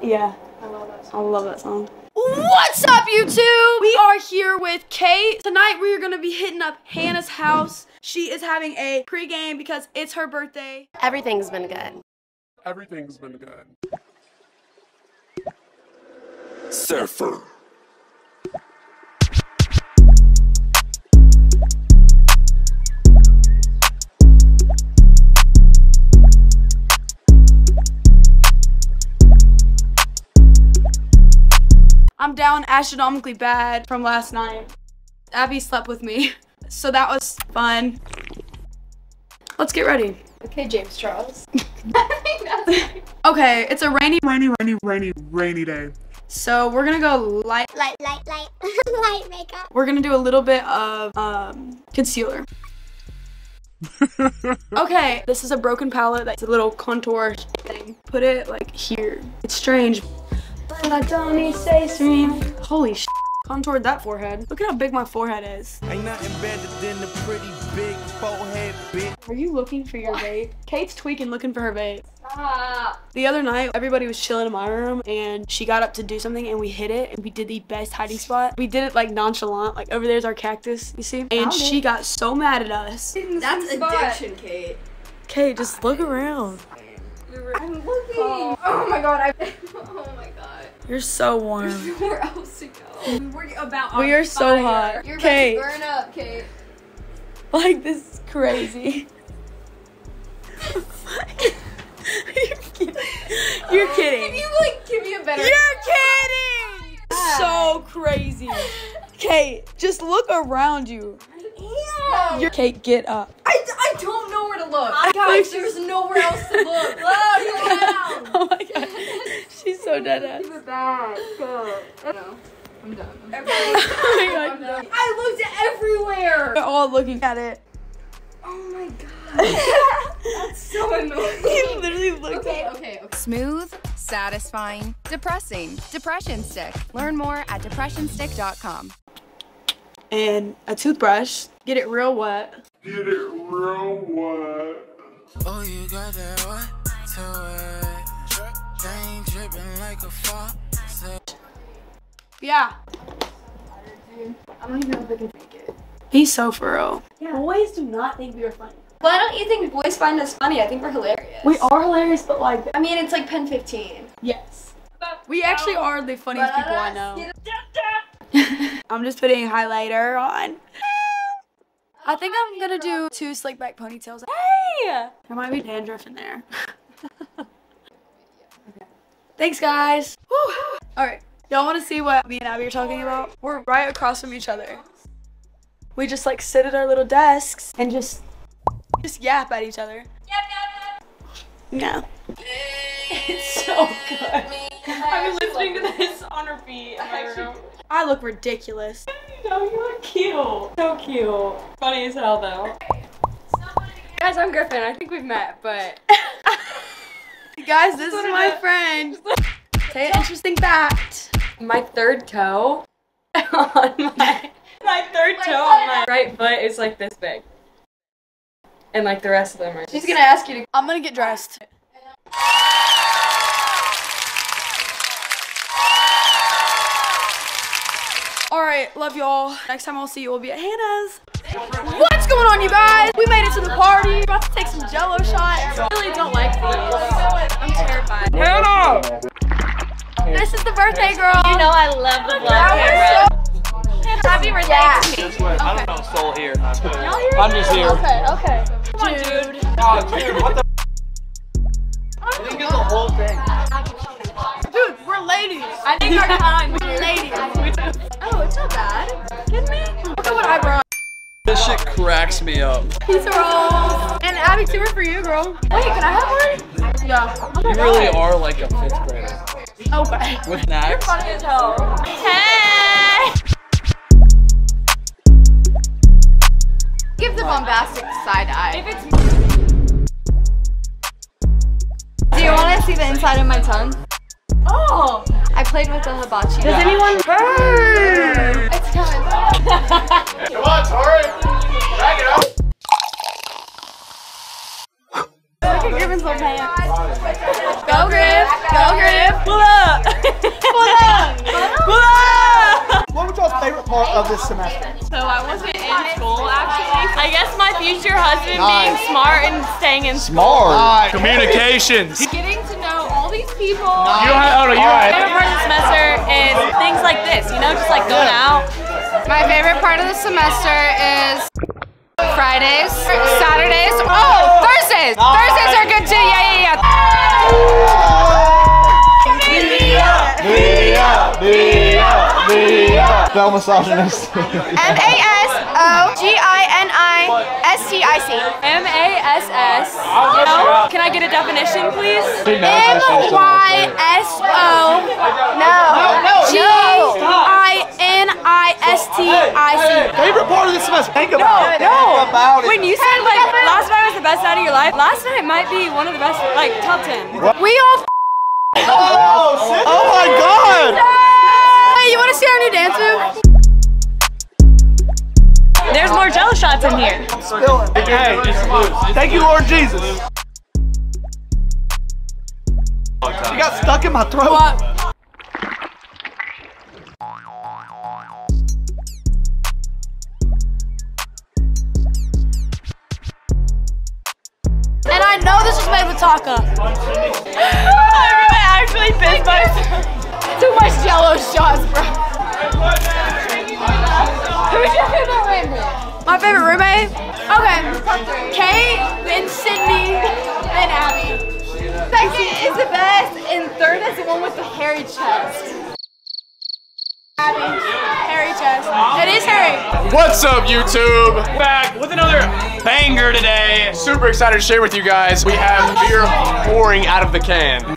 that? Yeah. I love that I love that song. What's up, YouTube? We are here with Kate. Tonight we are gonna be hitting up Hannah's house. She is having a pregame because it's her birthday. Everything's been good. Everything's been good. Surfer. Down astronomically bad from last night. Abby slept with me, so that was fun. Let's get ready. Okay, James Charles. Okay, it's a rainy, Rainy, rainy, rainy, rainy day. so we're gonna go light. light, light, light, light makeup. We're gonna do a little bit of um, concealer. okay, this is a broken palette that's a little contour thing. Put it like here. It's strange. But I don't need to say stream. Holy sh! Contoured that forehead. Look at how big my forehead is. Ain't nothing better than the pretty big forehead bitch. Are you looking for your vape? Kate's tweaking looking for her vape. Stop. The other night, everybody was chilling in my room and she got up to do something and we hit it and we did the best hiding spot. We did it like nonchalant, like over there's our cactus, you see? And she got so mad at us. That's addiction, Kate. Kate, just look around. I'm looking. Oh, my god. I, oh my god. You're so warm. Where else to go? We're about We are so hot. You're Kate. about to burn up, Kate. Like, this is crazy. You're oh, kidding. You're Can kidding. you like give me a better? You're kidding! So crazy. Kate, just look around you. Ew. You're Kate, get up. I, I don't know where to look. I, Guys, there's nowhere else to look. Look around. Oh my god. She's so dead ass. Give it back. Go. No, I'm done. I'm done. Oh my god. I'm done. I looked everywhere. We're all looking at it. Oh my god. That's so He annoying. literally looked Okay, at okay, okay. Smooth, satisfying, depressing. Depression Stick. Learn more at depressionstick.com. And a toothbrush. Get it real wet. Get it real wet. Oh, you got that what? To it. Yeah. I don't even know if I can make it. He's so for real. Yeah. Boys do not think we are funny. Why don't you think boys find us funny? I think we're hilarious. We are hilarious, but like, I mean, it's like Pen 15. yes. We actually are the funniest people I know. I'm just putting highlighter on. I think I'm gonna do two slick back ponytails. Hey! There might be dandruff in there. Thanks, guys. Whew. All right. Y'all want to see what me and Abby are talking about? We're right across from each other. We just like sit at our little desks and just just yap at each other. Yeah. It's so good. I'm listening to this on repeat in my room. I look ridiculous. No, you look cute. So cute. Funny as hell, though. Guys, I'm Griffin. I think we've met, but. Guys, this is my friend. Say an interesting fact. my third toe on my. My third toe on my right foot is like this big. And like the rest of them are. She's gonna ask you to. I'm gonna get dressed. Alright, love y'all. Next time I'll see you we'll be at Hannah's. What's going on, you guys? We made it to the party. About to take some jello shots. I really don't like these. Birthday girl. You know I love the vlog camera. Happy birthday to me. I don't know soul here. I'm just here. Okay, okay. Come on, dude. Oh, dude, what the? Oh we can get the whole thing. Dude, we're ladies. I think our time. We're ladies. Oh, it's not bad. Kidding me? Look at what I brought. This shit cracks me up. Pizza rolls. And Abby, two are for you, girl. Wait, can I have one? Yeah. You really are like a fifth grader Okay. with nags. Funny as hell. Hey! Give the bombastic side eye. If it's. Do you want to see the inside of my tongue? Oh! I played with the hibachi. Does anyone? burn? It's coming. Come on, Tori! Drag it out! Look at Griffin's little pants. Go Griff! Go Griff! Pull up! Pull up! Pull up! What was y'all's favorite part of this semester? So I wasn't in school actually. I guess my future husband nice. being smart and staying in school. Smart. Right. Communications. Getting to know all these people. You don't have, oh no, you right. My favorite part of the semester is things like this, you know, just like going out. My favorite part of the semester is Fridays, Saturdays, oh, Thursdays. Thursdays are good days. Mia. Bell misogynist. yeah. M A S O G I N I S T I C. M A S S. Can I get a definition, please? M Y S O. No. G I N I S T I C. Favorite part of this semester? Think about it. No. Think about it. When you said like last night was the best night of your life, last night might be one of the best, like top ten. We all. Oh, oh my God! Hey, you want to see our new dance move? There's more jello shots in here. Spilling. Hey, thank you, Lord Jesus. You got stuck in my throat. And I know this was made with Taaka. I really actually pissed myself. Too much Jello shots, bro. Who's your favorite roommate? My favorite roommate? Okay. Kate, then Sydney, then Abby. Second is the best, and third is the one with the hairy chest. Abby, hairy chest. It is hairy. What's up, YouTube? Back with another banger today. Super excited to share with you guys. We have beer pouring out of the can.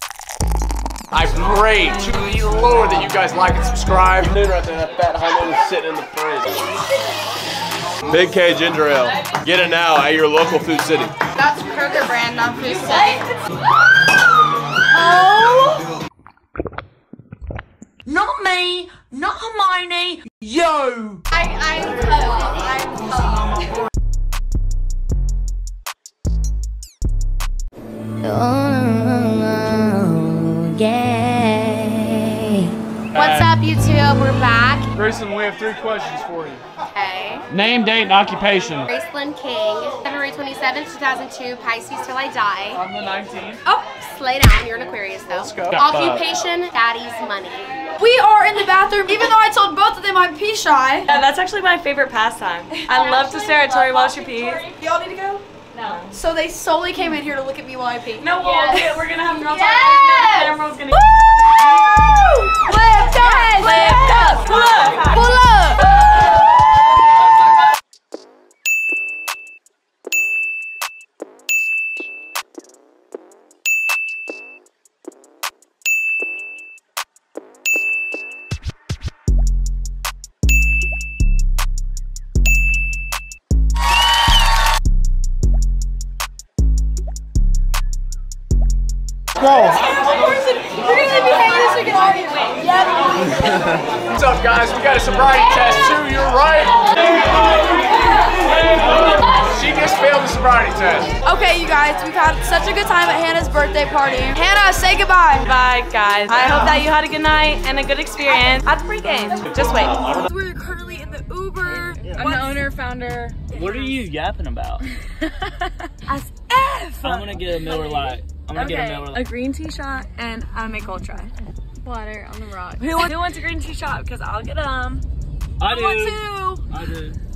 I pray to the Lord that you guys like and subscribe. Dude right there, that fat Hyman is sitting in the fridge. Big K Ginger Ale. Get it now at your local food city. That's Kroger brand, not Food City. Oh. Not me, not Hermione, you! I, I'm cut off. I'm back. Grayson, we have three questions for you. Okay. Name, date, and occupation. Graceland King, February 27th, 2002, Pisces till I die. I'm the 19th. Oh, slay down. You're an Aquarius, though. Let's go. Occupation, daddy's money. We are in the bathroom, even though I told both of them I'm pee shy. Yeah, that's actually my favorite pastime. I love to stare at Tori while she pees. Y'all need to go? No. So they solely came in here to look at me while I pee. No, well, okay, we're gonna have girl talk. Yes! The camera's gonna. Lift up! Lift up! Sobriety test too. You're right. She just failed the sobriety test. Okay, you guys, we've had such a good time at Hannah's birthday party. Hannah, say goodbye. Bye, guys. I hope that you had a good night and a good experience at the pregame. Just wait. We're currently in the Uber. I'm the owner, founder. What are you yapping about? As F. I'm gonna get a Miller Lite. I'm gonna get a Miller Lite. A green tea shot and a Mich Ultra. Water on the rock. Who, wants, who wants a green tea shot? Because I'll get them. I do. Two. I do.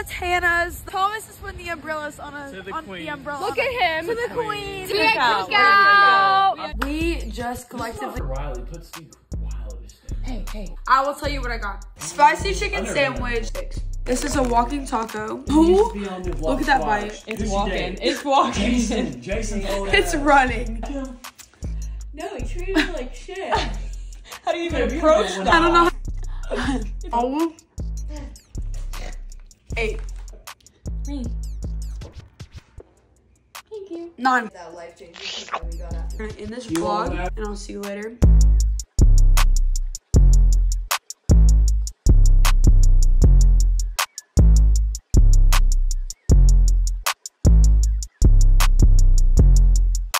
We just left Hannah's. Thomas is putting the umbrellas on a To the on queen. the umbrella. Look at him. to the queen. To the cookout. We just collectively. Riley, put Steve Hey, hey. I will tell you what I got. Spicy chicken sandwich. This is a walking taco. Ooh, look at that bite. It's walking. It's walking. Jason, It's running. No, he treated me like shit. How do you even approach that? I don't know. oh. Eight. Me. Nine. That life changing we got after. In this vlog, and I'll see you later.